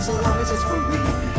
as long as it's for me.